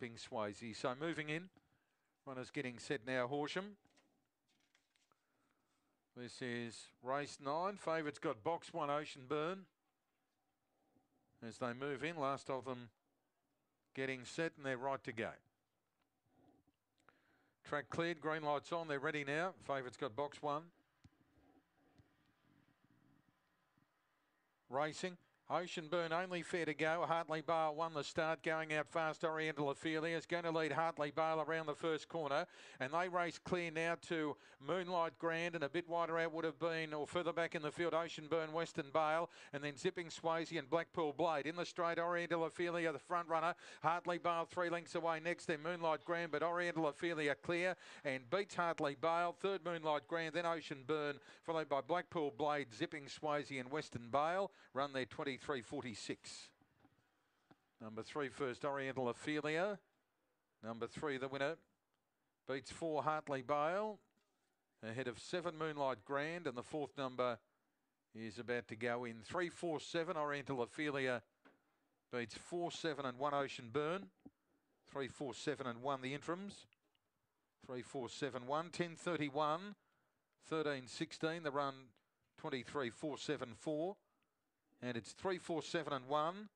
Ping Swayze. So moving in. Runners getting set now. Horsham. This is race nine. Favourites got box one, Ocean Burn. As they move in, last of them getting set and they're right to go. Track cleared, green lights on, they're ready now. Favourites got box one. Racing. Ocean Burn only fair to go. Hartley Bale won the start, going out fast. Oriental Ophelia is going to lead Hartley Bale around the first corner, and they race clear now to Moonlight Grand, and a bit wider out would have been, or further back in the field, Ocean Burn, Western Bale, and then Zipping Swayze and Blackpool Blade. In the straight, Oriental Ophelia, the front runner. Hartley Bale three lengths away next, then Moonlight Grand, but Oriental Ophelia clear and beats Hartley Bale. Third Moonlight Grand, then Ocean Burn, followed by Blackpool Blade, Zipping Swayze and Western Bale. Run their 20. 23.46. Number three, first Oriental Ophelia. Number three, the winner, beats four Hartley Bale. Ahead of seven Moonlight Grand, and the fourth number is about to go in. Three, four, seven Oriental Ophelia beats four, seven, and one Ocean Burn. Three, four, seven, and one the interims. Three, four, seven, one. 10, 31. 13, 16. The run 23, 4, 7, 4 and it's three, four, seven, and one.